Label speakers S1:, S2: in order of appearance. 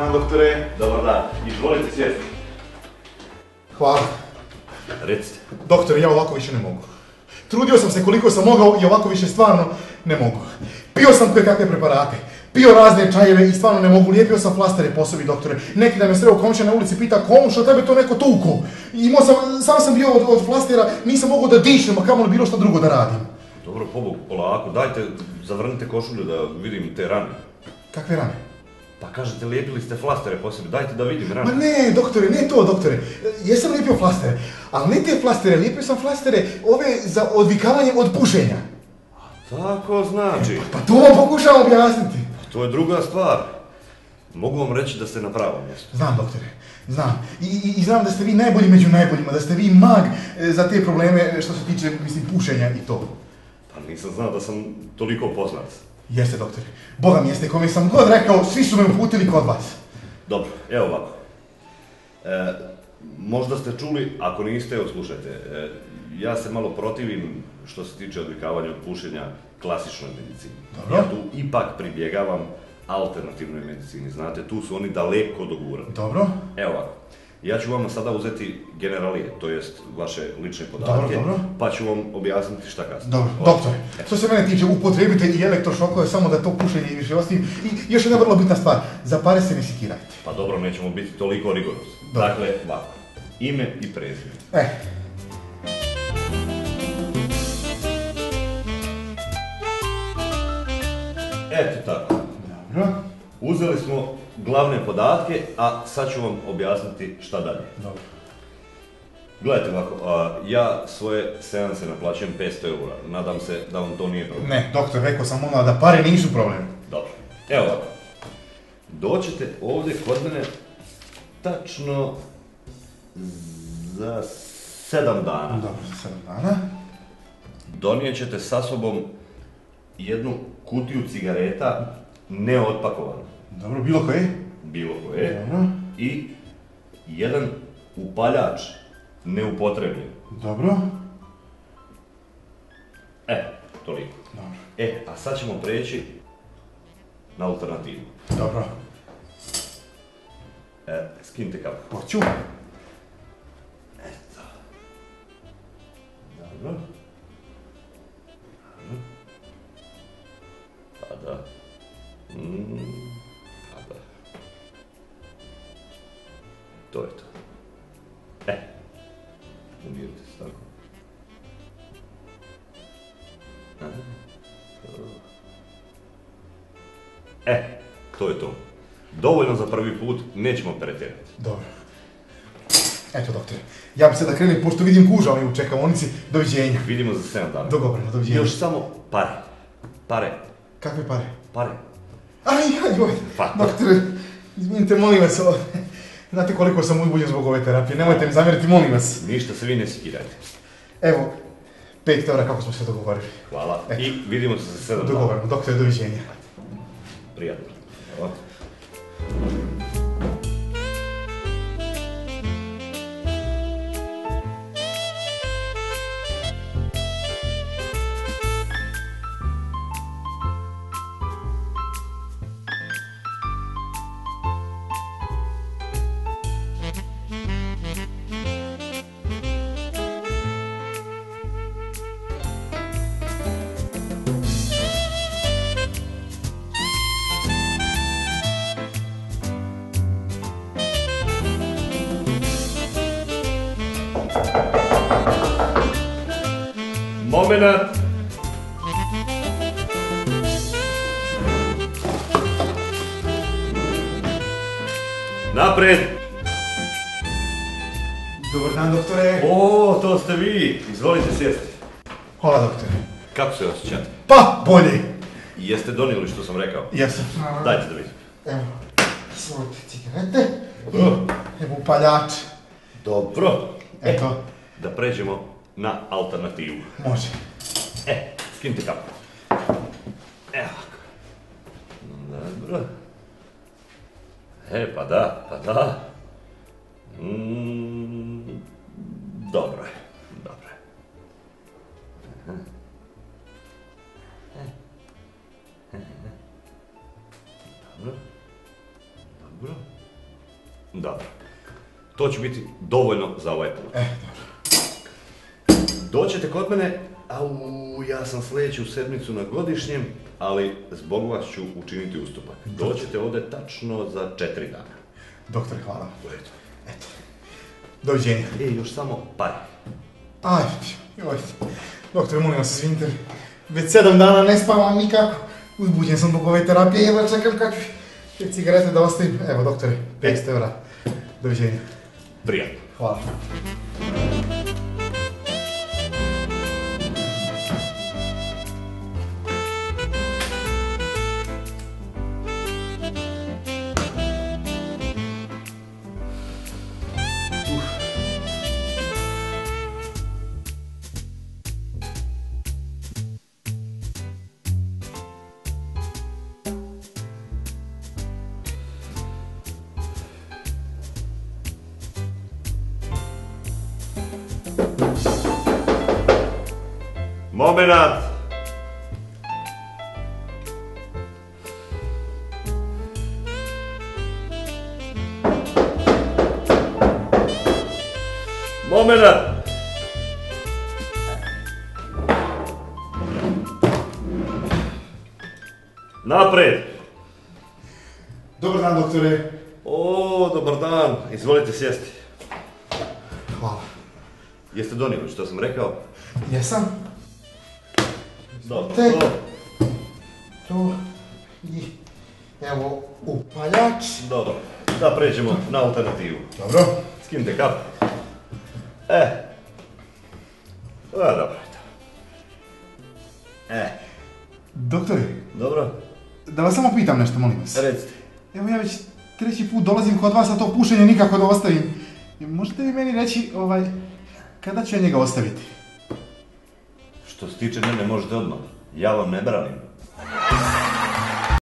S1: dan, doktore.
S2: Dobar dan, izvolite sjesti.
S1: Hvala.
S2: Recite.
S1: Doktore, ja ovako više ne mogu. Trudio sam se koliko sam mogao i ovako više stvarno ne mogu. Pio sam koje kakve preparate. Pio razne čajeve i stvarno ne mogu. Lijepio sam flastere po sobi, doktore. Neki da me sreo komšija na ulici pita kom što tebe to neko tuku. Imao sam, sam sam bio od, od flastera, nisam mogao da dišem, a kamoli bilo što drugo da radim.
S2: Dobro, pobog, polako, dajte, zavrnite košulju da vidim te rane.
S1: Kakve rane?
S2: Pa kažete, lijepili ste flastere po sebi, dajte da vidim
S1: Ma
S2: rane.
S1: ne, doktore, ne to, doktore. E, Jesam lijepio flastere, ali ne te flastere, lijepio sam flastere ove za odvikavanje od pušenja.
S2: Tako znači,
S1: Pa to vam pokušavam objasniti.
S2: to je druga stvar. Mogu vam reći da ste na pravom mjestu.
S1: Znam, doktore, znam. I, i, i znam da ste vi najbolji među najboljima, da ste vi mag e, za te probleme što se tiče, mislim, pušenja i to.
S2: Pa nisam znao da sam toliko poznat.
S1: Jeste, doktore. Boga mi jeste, kome sam god rekao, svi su me uputili kod vas.
S2: Dobro, evo ovako. E, možda ste čuli, ako niste, odslušajte. E, ja se malo protivim što se tiče odvikavanja od pušenja klasičnoj medicini.
S1: Dobro.
S2: Ja tu ipak pribjegavam alternativnoj medicini, znate, tu su oni daleko dogurani.
S1: Dobro?
S2: Evo ovako, ja ću vam sada uzeti generalije, to jest vaše lične podatke,
S1: Dobro, dobro.
S2: pa ću vam objasniti šta kasnije.
S1: Dobro,
S2: Ovako.
S1: doktore, što se mene tiče, upotrebite i elektrošokove samo da to pušenje i više ostavim. I još jedna vrlo bitna stvar, za pare se ne sikirajte.
S2: Pa dobro, nećemo biti toliko rigorozni. Dakle, ovako, ime i prezime.
S1: E,
S2: Eto tako.
S1: dobro,
S2: Uzeli smo glavne podatke, a sad ću vam objasniti šta dalje.
S1: dobro.
S2: Gledajte ovako, ja svoje seanse naplaćujem 500 eura. Nadam se da vam to nije problem.
S1: Ne, doktor, rekao sam ono da pare nisu problem.
S2: Dobro. Evo ovako. Doćete ovdje kod mene tačno za 7 dana.
S1: Dobro, za 7 dana.
S2: Donijet ćete sa sobom jednu kutiju cigareta neotpakovanu.
S1: Dobro, bilo koje?
S2: bilo koje,
S1: Dobro.
S2: i jedan upaljač neupotrebljen.
S1: Dobro.
S2: E, toliko.
S1: Dobro.
S2: E, a sad ćemo preći na alternativu.
S1: Dobro.
S2: E, skinite kapu.
S1: Hoću.
S2: E, to je to. Dovoljno za prvi put, nećemo pretjerati.
S1: Dobro. Eto, doktore, ja bi se da krenem, pošto vidim guža oni u čekavonici, doviđenja.
S2: Vidimo za 7 dana.
S1: Dogovoreno, doviđenja.
S2: Još samo pare. Pare.
S1: Kakve pare?
S2: Pare.
S1: Aj, aj, joj,
S2: Pa.
S1: doktore, izvinite, molim vas, ovo. Znate koliko sam uzbuljen zbog ove terapije, nemojte mi zamjeriti, molim vas.
S2: Ništa se vi ne sikirajte.
S1: Evo, 5 eura kako smo se dogovorili.
S2: Hvala.
S1: Eto.
S2: I vidimo se za 7 dana.
S1: Dogovoreno, doktore, doviđenja.
S2: Prijatno. Hvala. Momenat. Napred.
S1: Dobar dan, doktore.
S2: O, to ste vi. Izvolite sjesti.
S1: Hvala, doktore.
S2: Kako se osjećate?
S1: Pa, bolje.
S2: Jeste donijeli što sam rekao?
S1: Jesam.
S2: Dajte da vidim.
S1: Evo, izvolite cigarete.
S2: Dobro.
S1: Evo upaljač.
S2: Dobro.
S1: Eto,
S2: Da pređemo na alternativu.
S1: može.
S2: E, skinite kapu. Evo. Dobro. E, pa da, pa da. Mm, dobro je, To će biti dovoljno za ovaj put.
S1: E.
S2: Doćete kod mene, au, ja sam sljedeću sedmicu na godišnjem, ali zbog vas ću učiniti ustupak. Doćete ovdje tačno za četiri dana.
S1: Doktore, hvala.
S2: Redu.
S1: Eto. Doviđenja.
S2: E, još samo par.
S1: Aj, joj. Doktore, molim vas, izvinite. Već sedam dana ne spavam nikako. Uzbuđen sam zbog ove terapije, jedva čekam ću te cigarete da ostavim. Evo, doktore, 500 eura. Doviđenja.
S2: Prijatno.
S1: Hvala.
S2: Momenat! Momenat! Napred!
S1: Dobar dan, doktore.
S2: O, dobar dan, izvolite sjesti.
S1: Hvala.
S2: Jeste donijeli što sam rekao?
S1: Jesam?
S2: Dobro.
S1: Te-. Tu i evo upaljač.
S2: Dobro, da pređemo na alternativu.
S1: Dobro.
S2: Skinite kap. E. A, dobro. E,
S1: Doktore,
S2: dobro.
S1: da vas samo pitam nešto, molim vas.
S2: Recite.
S1: Evo ja već treći put dolazim kod vas, a to pušenje nikako da ostavim. I Možete li meni reći, ovaj, kada ću ja njega ostaviti?
S2: Што се не може да одмам. Ја вам не браним.